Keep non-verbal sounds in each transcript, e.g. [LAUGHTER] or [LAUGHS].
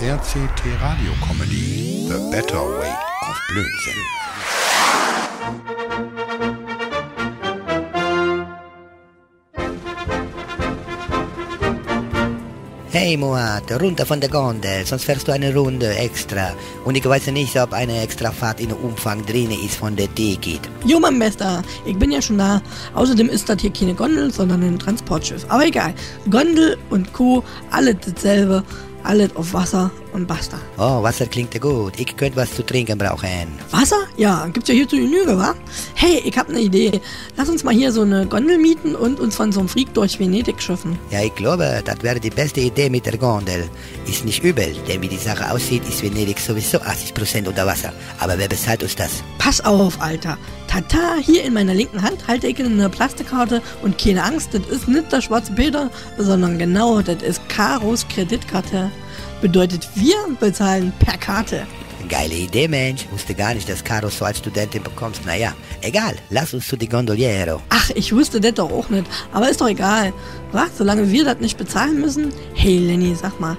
RCT Radio Comedy The Better Way of Blödsinn. Hey Moat, runter von der Gondel, sonst fährst du eine Runde extra. Und ich weiß nicht, ob eine Extrafahrt in Umfang drin ist von der Ticket. Jo, mein Bester, ich bin ja schon da. Außerdem ist das hier keine Gondel, sondern ein Transportschiff. Aber egal, Gondel und Kuh, alles dasselbe. Alles auf Wasser und basta. Oh, Wasser klingt ja gut. Ich könnte was zu trinken brauchen. Wasser? Ja, gibt's ja hier zu Genüge, wa? Hey, ich hab ne Idee. Lass uns mal hier so eine Gondel mieten und uns von so einem Freak durch Venedig schiffen. Ja, ich glaube, das wäre die beste Idee mit der Gondel. Ist nicht übel, denn wie die Sache aussieht, ist Venedig sowieso 80% unter Wasser. Aber wer bezahlt uns das? Pass auf, Alter. Tata, hier in meiner linken Hand halte ich eine Plastikkarte und keine Angst, das ist nicht der schwarze Peter, sondern genau, das ist Karos Kreditkarte. Bedeutet, wir bezahlen per Karte. Geile Idee, Mensch. Wusste gar nicht, dass Caro so als Studentin bekommst. Naja, egal. Lass uns zu die Gondoliero. Ach, ich wusste das doch auch nicht. Aber ist doch egal. Was? Solange wir das nicht bezahlen müssen? Hey, Lenny, sag mal.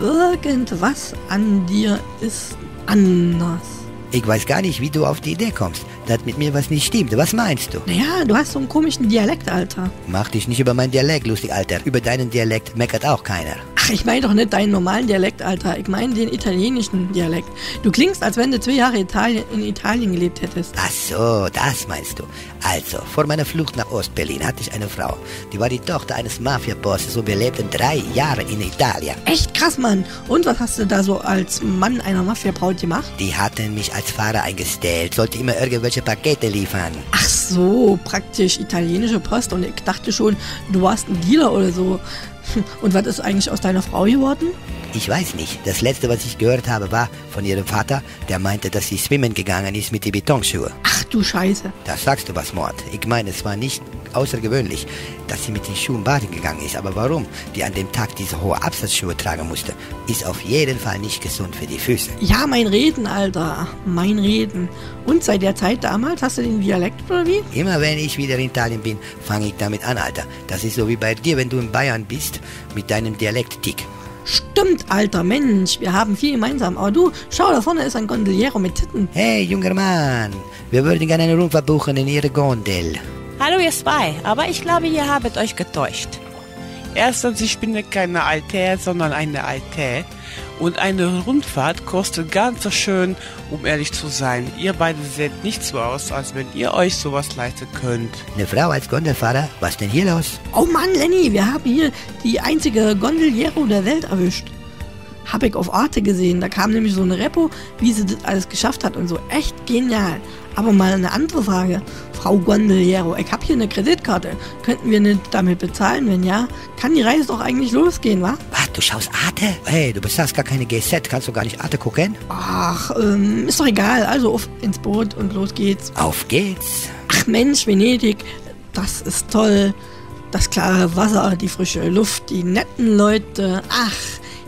Irgendwas an dir ist anders. Ich weiß gar nicht, wie du auf die Idee kommst, dass mit mir was nicht stimmt. Was meinst du? Naja, du hast so einen komischen Dialekt, Alter. Mach dich nicht über meinen Dialekt lustig, Alter. Über deinen Dialekt meckert auch keiner. Ach, ich meine doch nicht deinen normalen Dialekt, Alter. Ich meine den italienischen Dialekt. Du klingst, als wenn du zwei Jahre Italien, in Italien gelebt hättest. Ach so, das meinst du. Also, vor meiner Flucht nach Ostberlin hatte ich eine Frau. Die war die Tochter eines Mafia-Bosses und wir lebten drei Jahre in Italien. Echt krass, Mann. Und was hast du da so als Mann einer Mafia-Braut gemacht? Die hatten mich als Fahrer eingestellt, sollte immer irgendwelche Pakete liefern. Ach so, praktisch italienische Post. Und ich dachte schon, du warst ein Dealer oder so. [LAUGHS] Und was ist eigentlich aus deiner Frau geworden? Ich weiß nicht. Das letzte, was ich gehört habe, war von ihrem Vater, der meinte, dass sie schwimmen gegangen ist mit den Betonschuhe. Ach du Scheiße. Da sagst du was, Mord. Ich meine, es war nicht außergewöhnlich, dass sie mit den Schuhen baden gegangen ist. Aber warum die an dem Tag diese hohe Absatzschuhe tragen musste, ist auf jeden Fall nicht gesund für die Füße. Ja, mein Reden, Alter. Mein Reden. Und seit der Zeit damals hast du den Dialekt oder wie? Immer wenn ich wieder in Italien bin, fange ich damit an, Alter. Das ist so wie bei dir, wenn du in Bayern bist, mit deinem Dialekt-Tick. Stimmt, alter Mensch, wir haben viel gemeinsam. Aber du, schau, da vorne ist ein Gondoliero mit Titten. Hey, junger Mann, wir würden gerne eine Rundfahrt buchen in Ihre Gondel. Hallo ihr zwei, aber ich glaube, ihr habt euch getäuscht. Erstens, ich bin keine Alte, sondern eine Alte. Und eine Rundfahrt kostet ganz so schön, um ehrlich zu sein. Ihr beide seht nicht so aus, als wenn ihr euch sowas leisten könnt. Eine Frau als Gondelfahrer? Was denn hier los? Oh Mann, Lenny, wir haben hier die einzige Gondoliero der Welt erwischt. Hab ich auf Arte gesehen. Da kam nämlich so eine Repo, wie sie das alles geschafft hat und so. Echt genial. Aber mal eine andere Frage. Frau Gondoliero, ich hab hier eine Kreditkarte. Könnten wir nicht damit bezahlen? Wenn ja, kann die Reise doch eigentlich losgehen, wa? Was, du schaust Arte? Hey, du bezahlst gar keine GZ, kannst du gar nicht Arte gucken? Ach, ähm, ist doch egal. Also auf ins Boot und los geht's. Auf geht's. Ach Mensch, Venedig, das ist toll. Das klare Wasser, die frische Luft, die netten Leute. Ach,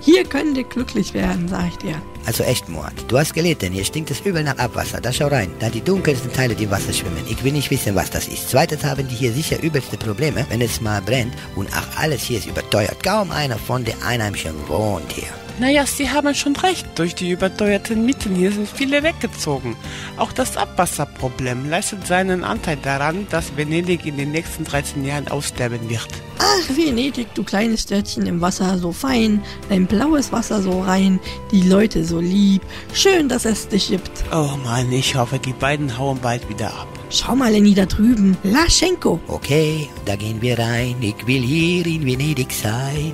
hier könnt ihr glücklich werden, sag ich dir. Also echt, Mord. Du hast gelitten, hier stinkt es übel nach Abwasser. Da schau rein. Da die dunkelsten Teile, die im Wasser schwimmen. Ich will nicht wissen, was das ist. Zweitens haben die hier sicher übelste Probleme, wenn es mal brennt. Und ach, alles hier ist überteuert. Kaum einer von den Einheimischen wohnt hier. Naja, Sie haben schon recht. Durch die überteuerten Mieten hier sind viele weggezogen. Auch das Abwasserproblem leistet seinen Anteil daran, dass Venedig in den nächsten 13 Jahren aussterben wird. Ach, Venedig, du kleines Städtchen im Wasser so fein, dein blaues Wasser so rein, die Leute so lieb. Schön, dass es dich gibt. Oh Mann, ich hoffe, die beiden hauen bald wieder ab. Schau mal, Lenny, da drüben. Laschenko. Okay, da gehen wir rein. Ich will hier in Venedig sein.